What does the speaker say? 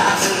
Stop.